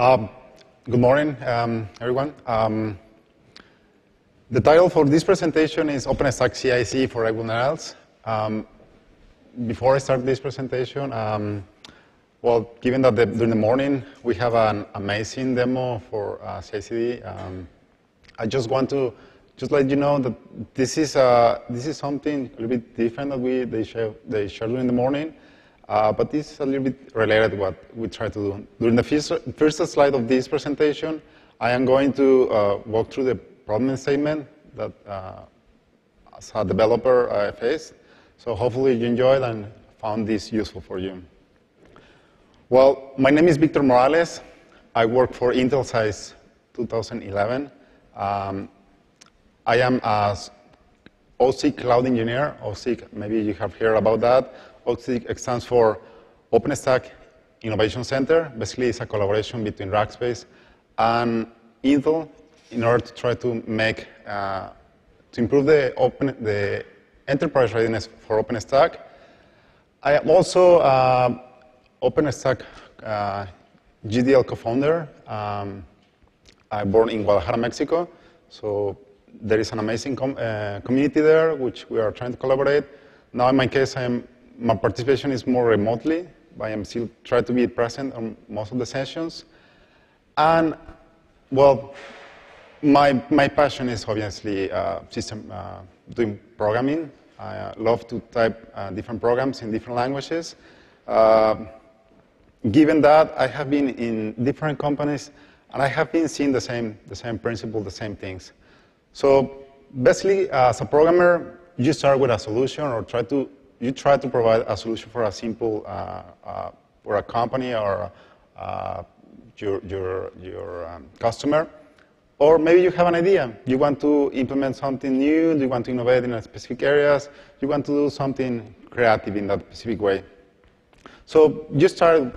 Um, good morning, um, everyone. Um, the title for this presentation is OpenStack CI/CD for everyone else. Um, before I start this presentation, um, well, given that the, during the morning we have an amazing demo for uh, CI/CD, um, I just want to just let you know that this is uh, this is something a little bit different that we they share they share during the morning, uh, but this is a little bit related to what we try to do. During the first, first slide of this presentation, I am going to uh, walk through the problem statement that uh, as a developer I faced. So hopefully you enjoyed and found this useful for you. Well, my name is Victor Morales. I work for Intel since 2011. Um, I am a OSIC cloud engineer. OSIC, maybe you have heard about that. OSIC stands for OpenStack Innovation Center. Basically, it's a collaboration between Rackspace and Intel in order to try to make, uh, to improve the, open, the enterprise readiness for OpenStack. I am also uh, OpenStack uh, GDL co-founder. Um, I'm born in Guadalajara, Mexico, so there is an amazing com uh, community there, which we are trying to collaborate. Now, in my case, I am, my participation is more remotely, but I am still trying to be present on most of the sessions. And, well, my, my passion is obviously uh, system, uh, doing programming. I uh, love to type uh, different programs in different languages. Uh, given that I have been in different companies and I have been seeing the same, the same principle, the same things. So basically, as a programmer, you start with a solution or try to, you try to provide a solution for a simple, uh, uh, for a company or uh, your, your, your um, customer. Or maybe you have an idea. You want to implement something new, you want to innovate in specific areas, you want to do something creative in that specific way. So you start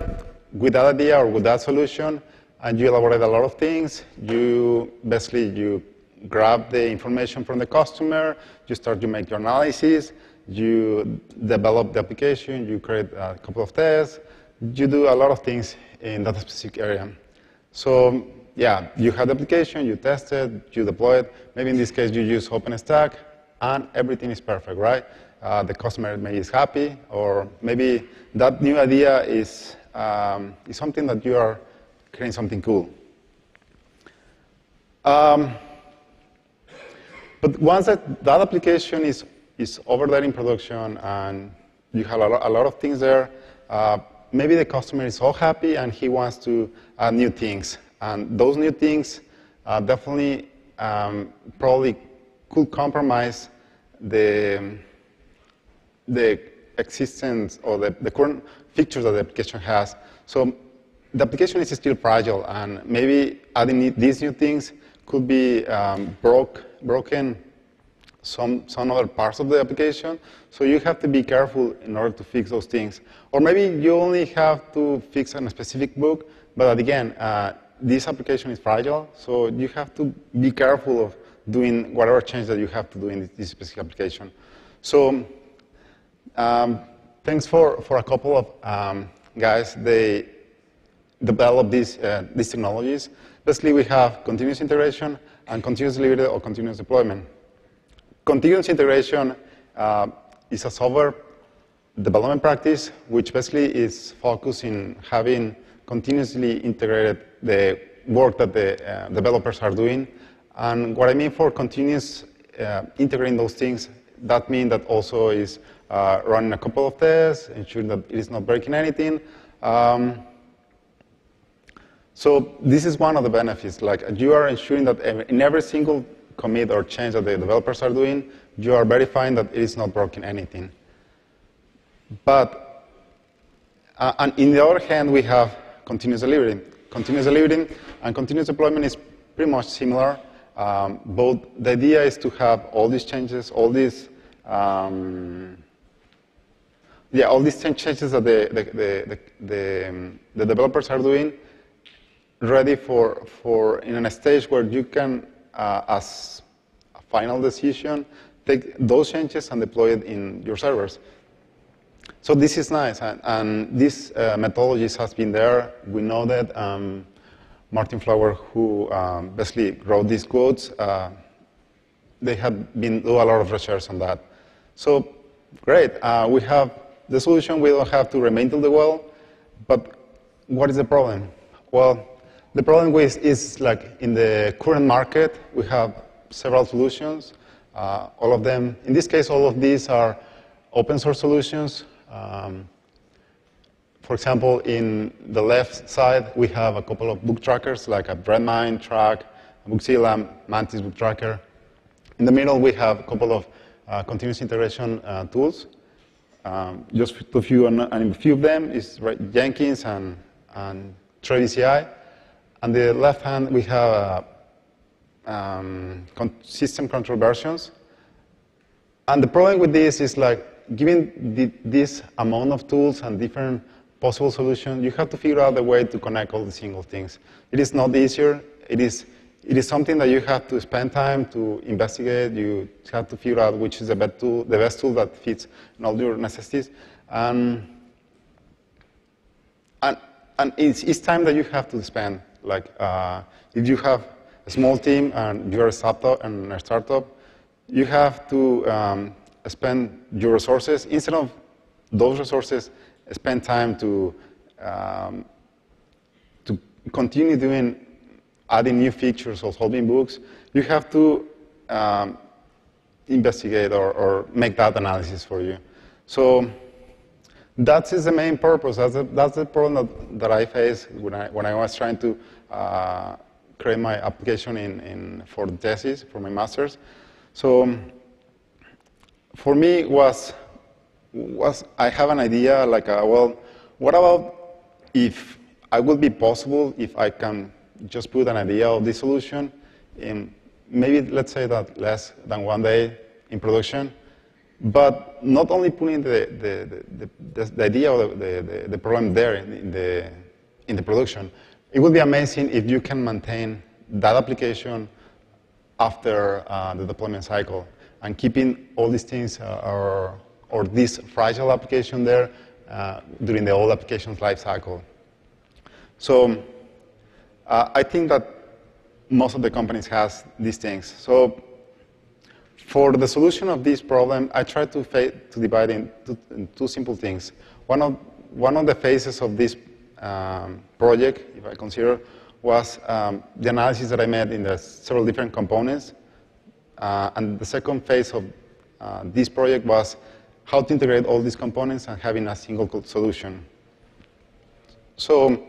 with that idea or with that solution, and you elaborate a lot of things. You basically you grab the information from the customer. You start to make your analysis. You develop the application. You create a couple of tests. You do a lot of things in that specific area. So yeah, you have the application. You test it. You deploy it. Maybe in this case you use OpenStack, and everything is perfect, right? Uh, the customer maybe is happy, or maybe that new idea is, um, is something that you are creating something cool. Um, but once that, that application is, is over there in production and you have a lot, a lot of things there, uh, maybe the customer is so happy and he wants to add new things. And those new things uh, definitely um, probably could compromise the, the existence or the, the current features that the application has. So the application is still fragile, and maybe adding these new things could be um, broke, broken some, some other parts of the application. So you have to be careful in order to fix those things. Or maybe you only have to fix a specific bug, but again, uh, this application is fragile, so you have to be careful of doing whatever change that you have to do in this specific application. So um, thanks for, for a couple of um, guys. They developed these, uh, these technologies. Basically, we have continuous integration and continuous delivery or continuous deployment. Continuous integration uh, is a software development practice which basically is focused in having continuously integrated the work that the uh, developers are doing. And what I mean for continuous uh, integrating those things, that means that also is uh, running a couple of tests, ensuring that it is not breaking anything. Um, so this is one of the benefits. Like you are ensuring that in every single commit or change that the developers are doing, you are verifying that it is not broken anything. But uh, and in the other hand, we have continuous delivery. Continuous delivery and continuous deployment is pretty much similar. Um, both the idea is to have all these changes, all these um, yeah, all these changes that the, the, the, the, um, the, developers are doing ready for, for in a stage where you can, uh, as a final decision, take those changes and deploy it in your servers. So this is nice, and, and this uh, methodology has been there. We know that. Um, Martin Fowler, who um, basically wrote these quotes, uh, they have been do a lot of research on that. So great, uh, we have the solution. We don't have to remantle the well, but what is the problem? Well, the problem is, is like in the current market, we have several solutions. Uh, all of them, in this case, all of these are open source solutions. Um, for example, in the left side, we have a couple of bug trackers like a Redmine Trac, Bugzilla, Mantis bug tracker. In the middle, we have a couple of uh, continuous integration uh, tools. Um, just to few, and a few of them is Jenkins and, and TravisCI. On the left hand, we have uh, um, system control versions. And the problem with this is like, given the, this amount of tools and different possible solutions, you have to figure out a way to connect all the single things. It is not easier. It is, it is something that you have to spend time to investigate. You have to figure out which is the best tool, the best tool that fits all your necessities. And, and, and it's, it's time that you have to spend. Like, uh, if you have a small team and you're a startup, and a startup you have to um, spend your resources instead of those resources spend time to um, to continue doing adding new features or solving books, you have to um, investigate or, or, make that analysis for you. So that is the main purpose. That's, the, that's the problem that, that I faced when I, when I was trying to uh, create my application in, in, for the thesis, for my master's. So for me, was was I have an idea like, uh, well, what about if I would be possible if I can just put an idea of the solution in maybe let's say that less than one day in production, but not only putting the, the, the, the idea of the, the, problem there in the, in the production, it would be amazing if you can maintain that application after uh, the deployment cycle and keeping all these things uh, are or this fragile application there uh, during the whole application's life cycle. So uh, I think that most of the companies has these things. So for the solution of this problem, I try to, to divide in two, in two, simple things. One of, one of the phases of this um, project, if I consider, was um, the analysis that I made in the several different components. Uh, and the second phase of uh, this project was how to integrate all these components and having a single solution. So,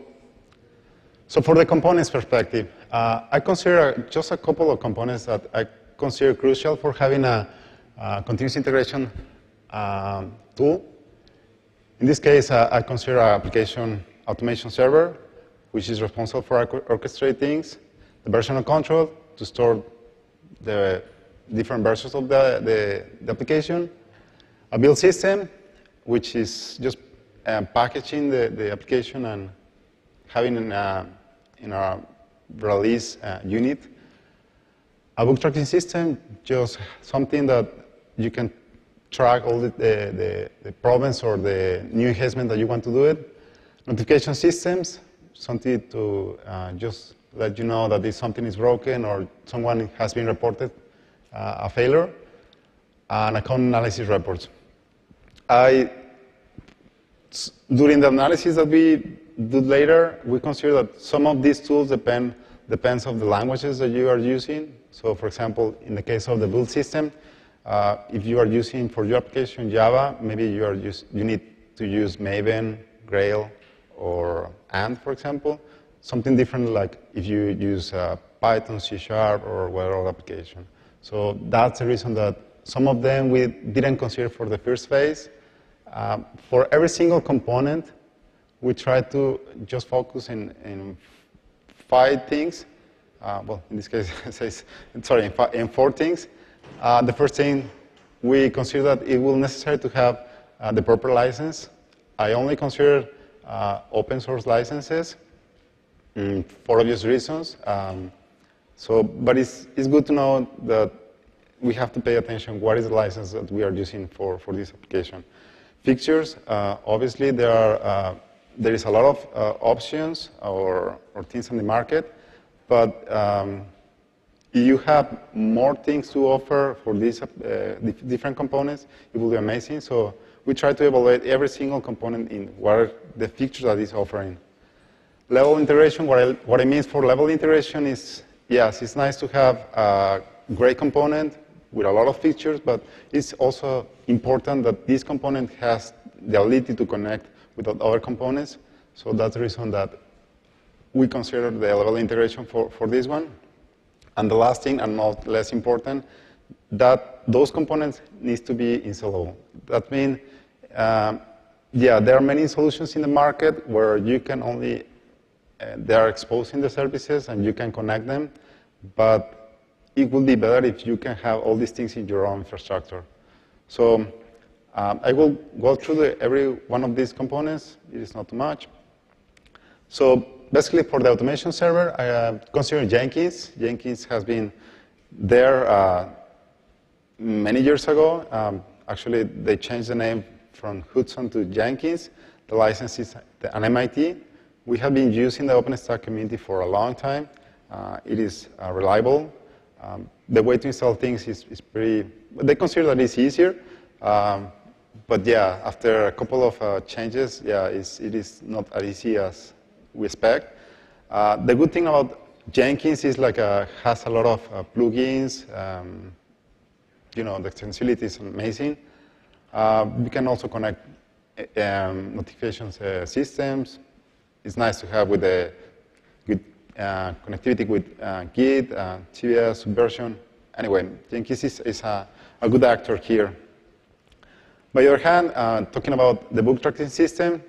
so for the components perspective, uh, I consider just a couple of components that I consider crucial for having a, a continuous integration um, tool. In this case, uh, I consider our application automation server, which is responsible for orchestrating things, the version control to store the different versions of the, the, the application, a build system, which is just uh, packaging the, the application and having in a, in a release uh, unit. A bug tracking system, just something that you can track all the, the, the, problems or the new enhancement that you want to do it. Notification systems, something to uh, just let you know that if something is broken or someone has been reported uh, a failure. And account analysis reports. I, during the analysis that we do later, we consider that some of these tools depend depends on the languages that you are using. So, for example, in the case of the build system, uh, if you are using for your application Java, maybe you are use, you need to use Maven, Gradle, or Ant, for example. Something different, like if you use uh, Python, C Sharp, or whatever application. So that's the reason that some of them we didn't consider for the first phase. Um, for every single component, we try to just focus in, in five things. Uh, well, in this case, says, sorry, in, five, in four things. Uh, the first thing, we consider that it will necessary to have uh, the proper license. I only consider uh, open source licenses mm, for obvious reasons. Um, so, but it's, it's good to know that we have to pay attention what is the license that we are using for, for this application. Fixtures, uh, obviously there are uh, there is a lot of uh, options or, or things on the market, but um, you have more things to offer for these uh, different components, it will be amazing. So we try to evaluate every single component in what are the features that it's offering. Level integration, what I, what I mean for level integration is, yes, it's nice to have a great component with a lot of features, but it's also important that this component has the ability to connect with other components. So that's the reason that we consider the level integration for, for this one. And the last thing, and not less important, that those components need to be installable. That means, um, yeah, there are many solutions in the market where you can only, uh, they are exposing the services and you can connect them, but it would be better if you can have all these things in your own infrastructure. So um, I will go through the, every one of these components. It is not too much. So basically for the automation server, I uh, consider Jenkins. Jenkins has been there uh, many years ago. Um, actually, they changed the name from Hudson to Jenkins. The license is an MIT. We have been using the OpenStack community for a long time. Uh, it is uh, reliable. Um, the way to install things is, is, pretty, they consider that it's easier. Um, but yeah, after a couple of uh, changes, yeah, it's, it is not as easy as we expect. Uh, the good thing about Jenkins is like uh, has a lot of uh, plugins. Um, you know, the extensibility is amazing. Uh, we can also connect um, notifications uh, systems. It's nice to have with the good uh, connectivity with Git, uh, CVS, Subversion. Anyway, Jenkins is, is a, a, good actor here. By the other hand, talking about the bug tracking system,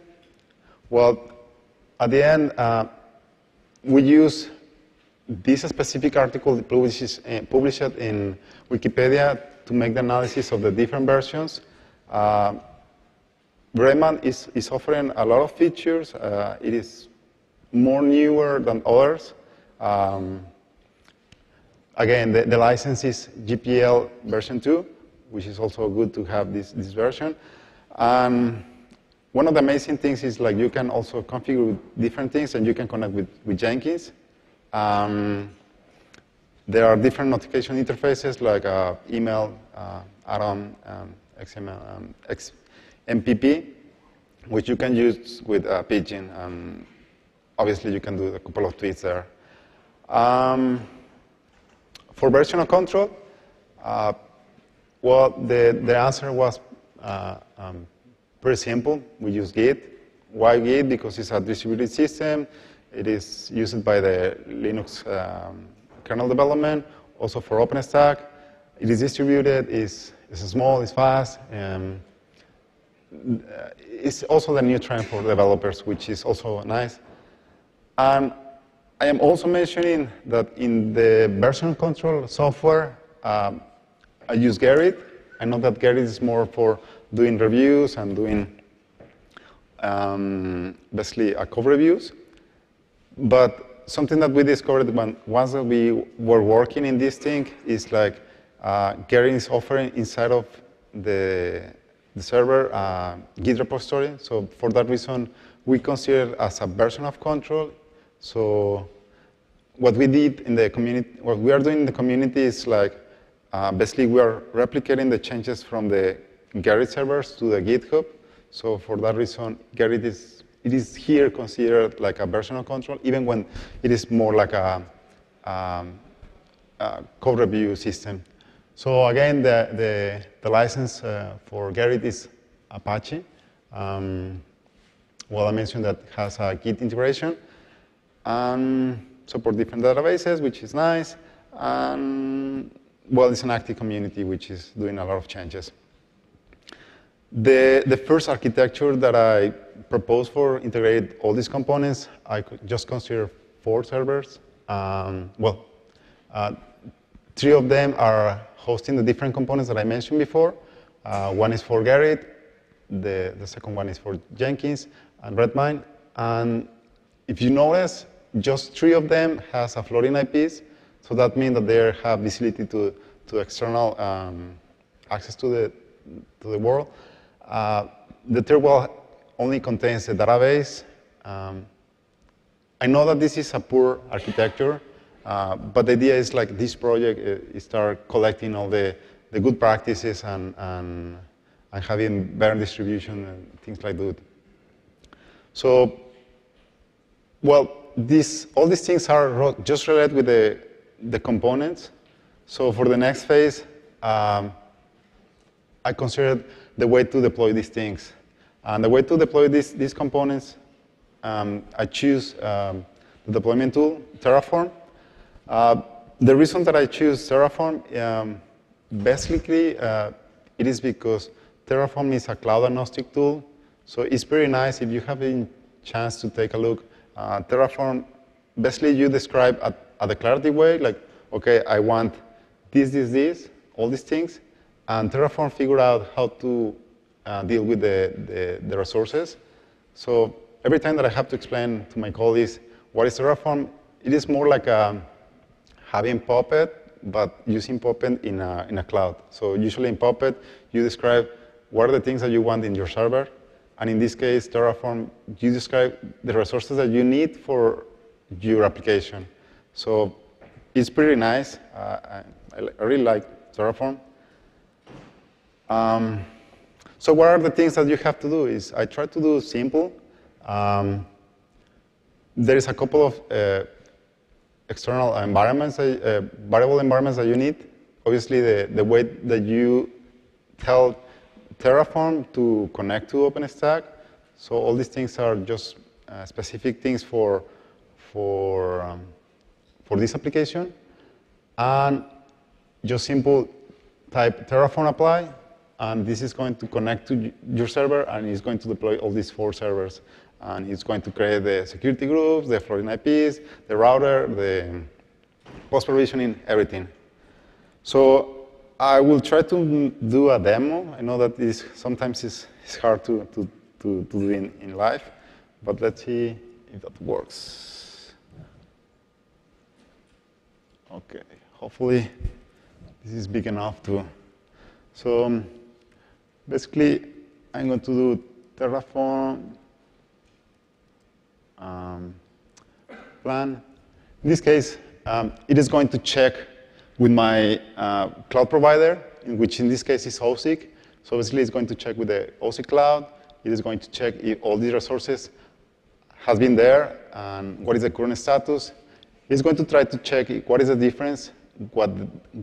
well, at the end, uh, we use this specific article published, uh, published in Wikipedia to make the analysis of the different versions. Uh, Redmine is, is offering a lot of features. Uh, it is more newer than others. Um, again, the, the, license is GPL version 2, which is also good to have this, this version. Um, one of the amazing things is like you can also configure different things and you can connect with, with Jenkins. Um, there are different notification interfaces like uh, email, uh, Atom, um, XML, um, X, MPP, which you can use with uh, Pidgin. Um, obviously, you can do a couple of tweets there. Um, for version control, uh, well, the, the answer was uh, um, very simple. We use Git. Why Git? Because it's a distributed system. It is used by the Linux um, kernel development, also for OpenStack. It is distributed, it's, it's small, it's fast. and it's also the new trend for developers, which is also nice. And I am also mentioning that in the version control software, um, I use Gerrit. I know that Gerrit is more for doing reviews and doing um, basically a code reviews. But something that we discovered when once we were working in this thing is like uh, Gerrit is offering inside of the, the server Git repository. So for that reason, we consider it as a version of control. So what we did in the community, what we are doing in the community is like uh, basically we are replicating the changes from the Gerrit servers to the GitHub. So for that reason, Gerrit is, it is here considered like a version of control, even when it is more like a, um, a code review system. So again, the, the, the license uh, for Gerrit is Apache. Um, well, I mentioned that has a Git integration and support different databases, which is nice. And well, it's an active community, which is doing a lot of changes. The, the first architecture that I proposed for integrate all these components, I could just consider four servers. Um, well, uh, three of them are hosting the different components that I mentioned before. Uh, one is for Gerrit, the, the second one is for Jenkins and Redmine. And if you notice, just three of them has a floating IPs, so that means that they have visibility to, to external um, access to the, to the world. Uh, the third one only contains a database Um, I know that this is a poor architecture, uh, but the idea is like this project uh, start collecting all the, the good practices and, and, and having better distribution and things like that. So, well, this, all these things are just related with the, the components. So for the next phase, um, I considered the way to deploy these things. And the way to deploy these, these components, um, I choose um, the deployment tool, Terraform. Uh, the reason that I choose Terraform, um, basically, uh, it is because Terraform is a cloud agnostic tool. So it's pretty nice if you have a chance to take a look. Uh, Terraform, basically you describe a, a declarative way, like, okay, I want this, this, this, all these things, and Terraform figure out how to uh, deal with the, the, the, resources. So every time that I have to explain to my colleagues what is Terraform, it is more like a, um, having Puppet, but using Puppet in a, in a cloud. So usually in Puppet, you describe what are the things that you want in your server, and in this case, Terraform, you describe the resources that you need for your application. So it's pretty nice. Uh, I, I, really like Terraform. Um, so what are the things that you have to do? Is I try to do simple. Um, there is a couple of uh, external environments, uh, variable environments that you need. Obviously, the, the way that you tell Terraform to connect to OpenStack. So all these things are just uh, specific things for, for, um, for this application. And just simple type Terraform apply, and this is going to connect to your server, and it's going to deploy all these four servers. And it's going to create the security groups, the floating IPs, the router, the post-provisioning, everything. So I will try to do a demo. I know that this sometimes is, is hard to, to, to, to do in, in live, but let's see if that works. Okay, hopefully this is big enough to. So um, basically, I'm going to do Terraform um, plan. In this case, um, it is going to check with my uh, cloud provider, in which in this case is OSIC. So basically, it's going to check with the OSIC cloud. It is going to check if all these resources has been there and what is the current status. It's going to try to check what is the difference what,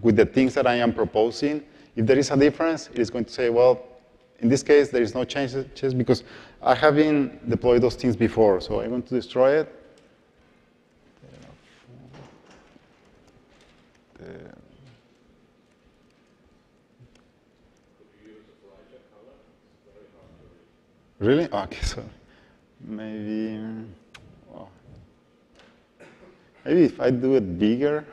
with the things that I am proposing. If there is a difference, it is going to say, well, in this case, there is no changes because I have been deployed those things before, so I'm going to destroy it. Really? Okay, so maybe, maybe if I do it bigger.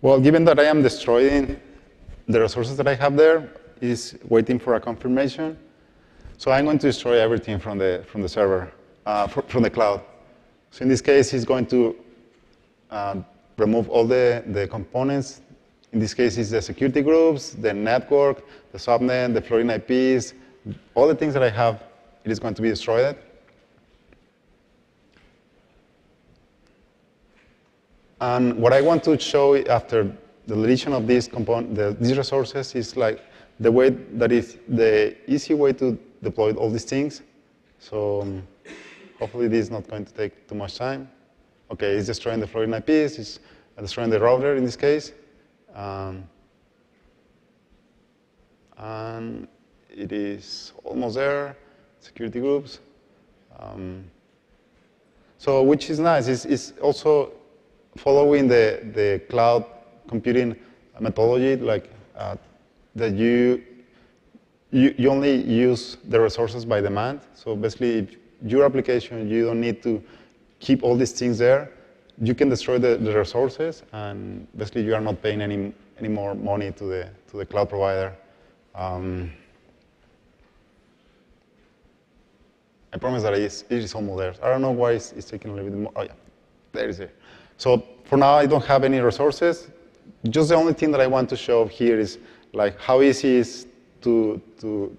Well, given that I am destroying the resources that I have there, is waiting for a confirmation. So I'm going to destroy everything from the, from the server, uh, from the cloud. So in this case, he's going to uh, remove all the, the components. In this case, it's the security groups, the network, the subnet, the floating IPs, all the things that I have, it is going to be destroyed. And what I want to show after the deletion of these, the, these resources is like the way that is the easy way to deploy all these things. So um, hopefully this is not going to take too much time. Okay, it's destroying the floating IPs, it's destroying the router in this case. Um, and it is almost there, security groups. Um, so which is nice, it's, it's also following the, the cloud computing methodology, like uh, that you, you, you only use the resources by demand. So basically, your application, you don't need to keep all these things there. You can destroy the, the resources, and basically, you are not paying any, any more money to the, to the cloud provider. Um, I promise that it is, it almost there. I don't know why it's, it's taking a little bit more. Oh, yeah, there it is. So for now, I don't have any resources. just the only thing that I want to show here is like how easy it is to, to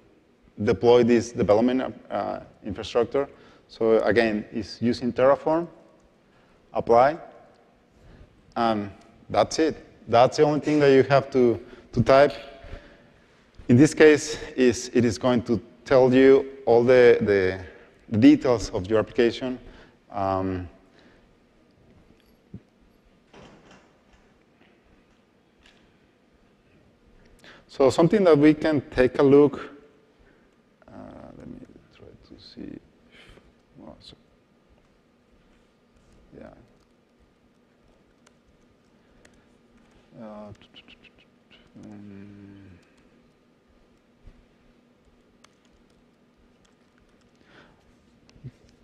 deploy this development uh, infrastructure. So again, it's using Terraform, apply, and that's it. That's the only thing that you have to, to type. In this case, is it is going to tell you all the, the details of your application. Um, so something that we can take a look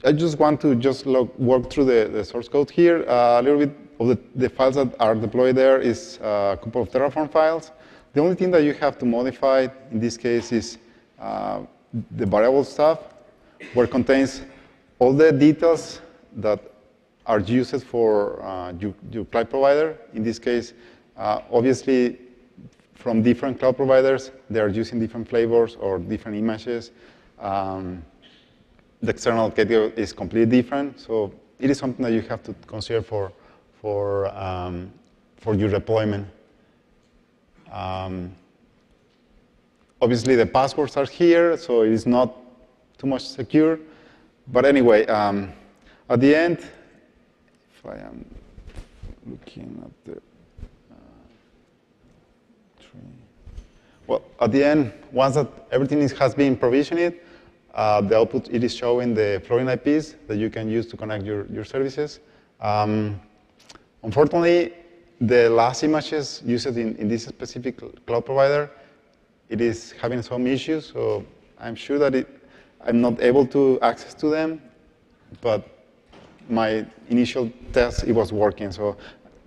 I just want to just look, work through the, the source code here. Uh, a little bit of the, the, files that are deployed there is uh, a couple of Terraform files. The only thing that you have to modify in this case is uh, the variable stuff, where it contains all the details that are used for uh, your, your, cloud provider. In this case, uh, obviously, from different cloud providers, they are using different flavors or different images. Um, the external gateway is completely different. So it is something that you have to consider for, for, um, for your deployment. Um, obviously, the passwords are here, so it is not too much secure. But anyway, um, at the end, if I am looking at the uh, tree, well, at the end, once that everything is, has been provisioned, uh, the output, it is showing the floating IPs that you can use to connect your, your services. Um, unfortunately, the last images used in, in this specific cloud provider, it is having some issues, so I'm sure that it, I'm not able to access to them, but my initial test, it was working, so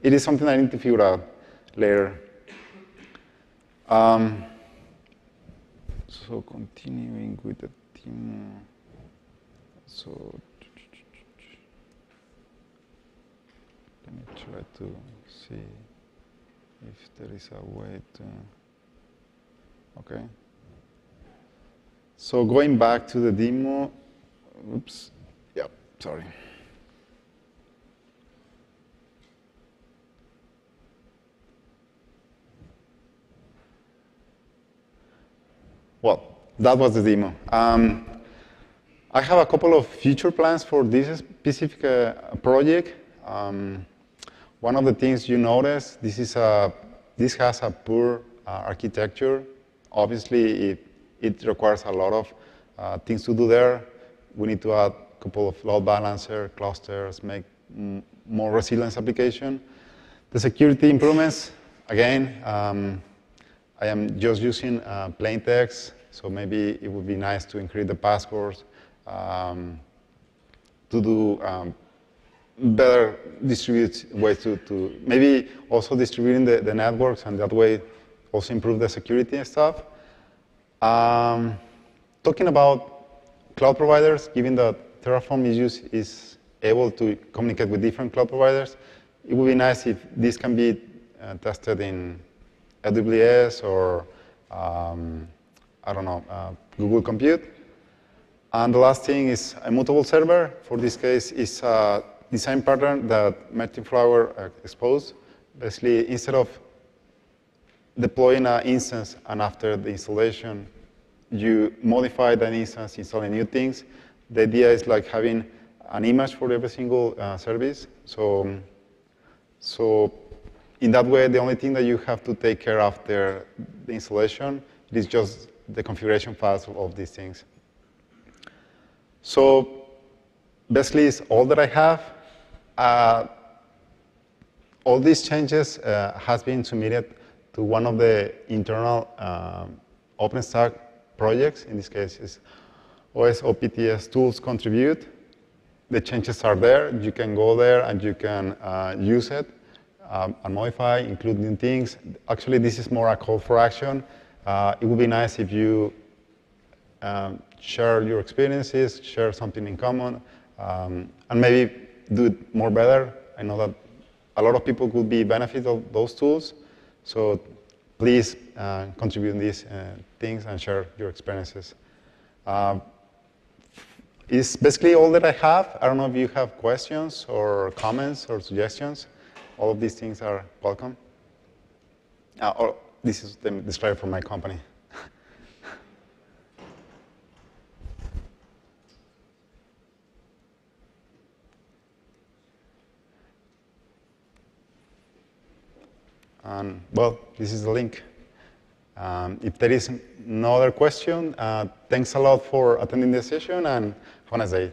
it is something I need to figure out later. Um, so continuing with the demo so let me try to see if there is a way to, okay. So going back to the demo, oops, yep, sorry. Well, that was the demo. Um, I have a couple of future plans for this specific uh, project. Um, one of the things you notice, this is a this has a poor uh, architecture. Obviously, it, it requires a lot of uh, things to do there. We need to add a couple of load balancer, clusters, make more resilience application. The security improvements, again, um, I am just using uh, plain text so maybe it would be nice to increase the passwords, um, to do um, better distributed ways to, to, maybe also distributing the, the networks and that way also improve the security and stuff. Um, talking about cloud providers, given that Terraform is, used, is able to communicate with different cloud providers, it would be nice if this can be uh, tested in AWS or um, I don't know, uh, Google Compute. And the last thing is a mutable server. For this case, is a design pattern that Martin Fowler uh, exposed. Basically, instead of deploying an instance and after the installation, you modify that instance, installing new things. The idea is like having an image for every single uh, service. So, so in that way, the only thing that you have to take care after the installation is just the configuration files of these things. So basically, it's all that I have. Uh, all these changes uh, has been submitted to one of the internal um, OpenStack projects. In this case, is OS OPTS tools contribute. The changes are there. You can go there and you can uh, use it and modify, including things. Actually, this is more a call for action. Uh, it would be nice if you um, share your experiences, share something in common, um, and maybe do it more better. I know that a lot of people could be benefit of those tools. So please uh, contribute in these uh, things and share your experiences. Uh, is basically all that I have. I don't know if you have questions or comments or suggestions. All of these things are welcome. Uh, or this is the display for my company. And well, this is the link. Um, if there is no other question, uh, thanks a lot for attending the session and have a nice day.